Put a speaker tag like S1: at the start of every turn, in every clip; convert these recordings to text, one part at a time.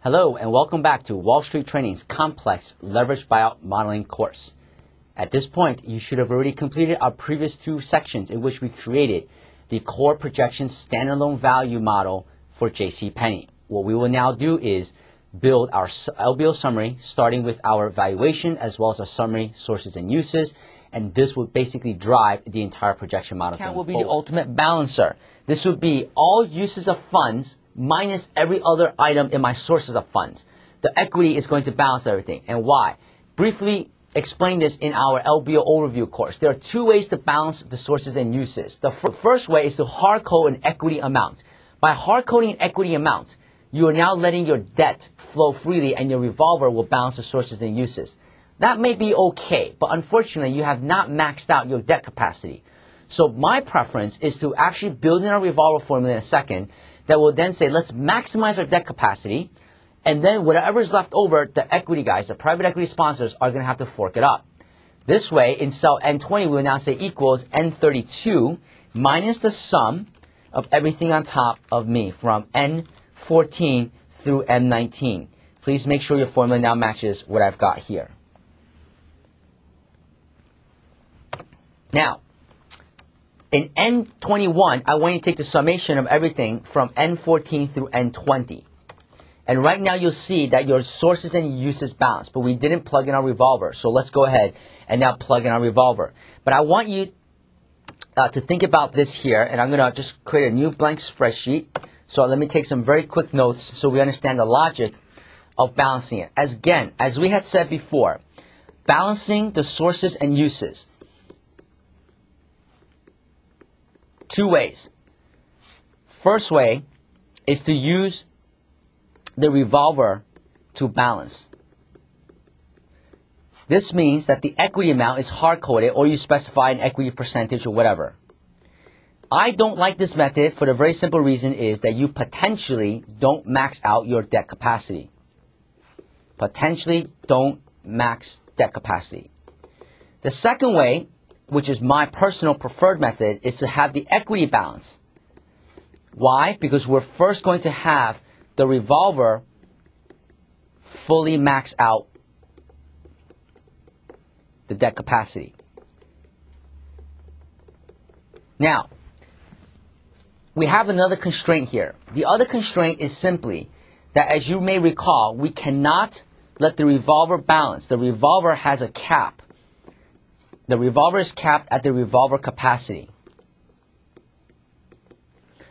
S1: Hello and welcome back to Wall Street Training's complex leverage buyout modeling course. At this point, you should have already completed our previous two sections in which we created the core projection standalone value model for JC Penney. What we will now do is build our LBO summary starting with our valuation as well as our summary sources and uses and this will basically drive the entire projection model. Account will be forward. the ultimate balancer. This would be all uses of funds minus every other item in my sources of funds. The equity is going to balance everything. And why? Briefly explain this in our LBO overview course. There are two ways to balance the sources and uses. The first way is to hard code an equity amount. By hard coding an equity amount, you are now letting your debt flow freely and your revolver will balance the sources and uses. That may be okay, but unfortunately, you have not maxed out your debt capacity. So my preference is to actually build in a revolver formula in a second that will then say, let's maximize our debt capacity, and then whatever is left over, the equity guys, the private equity sponsors, are going to have to fork it up. This way, in cell N20, we will now say equals N32 minus the sum of everything on top of me from N14 through M19. Please make sure your formula now matches what I've got here. Now, in N21, I want you to take the summation of everything from N14 through N20. And right now you'll see that your sources and uses balance, but we didn't plug in our revolver. So let's go ahead and now plug in our revolver. But I want you uh, to think about this here, and I'm going to just create a new blank spreadsheet. So let me take some very quick notes so we understand the logic of balancing it. As again, as we had said before, balancing the sources and uses two ways. First way is to use the revolver to balance. This means that the equity amount is hard coded or you specify an equity percentage or whatever. I don't like this method for the very simple reason is that you potentially don't max out your debt capacity. Potentially don't max debt capacity. The second way which is my personal preferred method, is to have the equity balance. Why? Because we're first going to have the revolver fully max out the debt capacity. Now, we have another constraint here. The other constraint is simply that, as you may recall, we cannot let the revolver balance. The revolver has a cap the revolver is capped at the revolver capacity.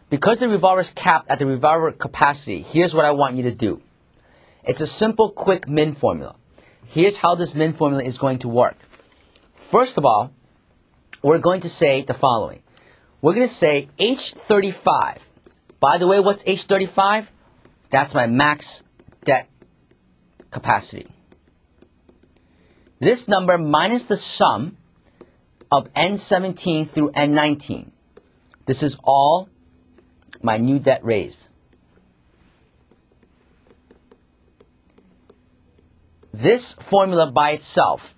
S1: Because the revolver is capped at the revolver capacity, here's what I want you to do. It's a simple, quick min formula. Here's how this min formula is going to work. First of all, we're going to say the following. We're going to say H35. By the way, what's H35? That's my max debt capacity. This number minus the sum of N17 through N19. This is all my new debt raised. This formula by itself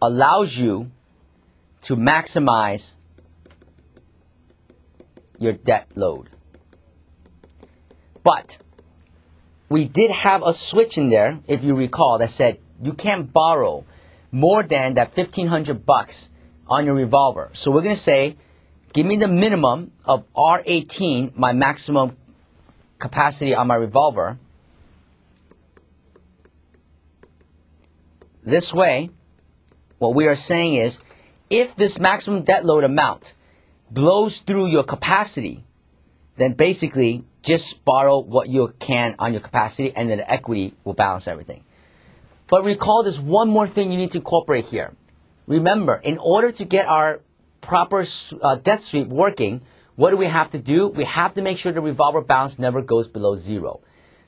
S1: allows you to maximize your debt load. But we did have a switch in there, if you recall, that said you can't borrow more than that 1500 bucks on your revolver. So we're going to say, give me the minimum of R18, my maximum capacity on my revolver. This way, what we are saying is, if this maximum debt load amount blows through your capacity, then basically just borrow what you can on your capacity and then the equity will balance everything. But recall there's one more thing you need to incorporate here. Remember, in order to get our proper uh, debt sweep working, what do we have to do? We have to make sure the revolver balance never goes below zero.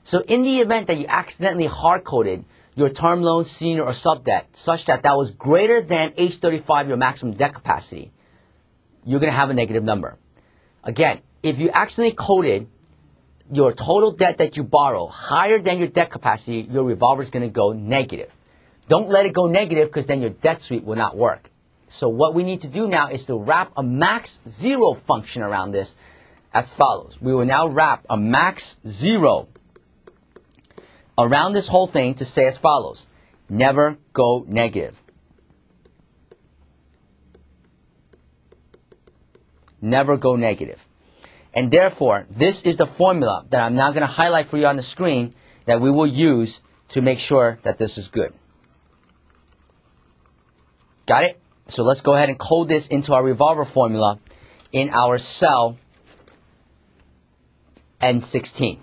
S1: So in the event that you accidentally hard-coded your term loan, senior, or sub-debt such that that was greater than H35, your maximum debt capacity, you're going to have a negative number. Again, if you accidentally coded your total debt that you borrow higher than your debt capacity, your revolver is going to go negative. Don't let it go negative because then your debt sweep will not work. So what we need to do now is to wrap a max zero function around this as follows. We will now wrap a max zero around this whole thing to say as follows never go negative. Never go negative. And therefore, this is the formula that I'm now going to highlight for you on the screen that we will use to make sure that this is good. Got it? So let's go ahead and code this into our revolver formula in our cell N16.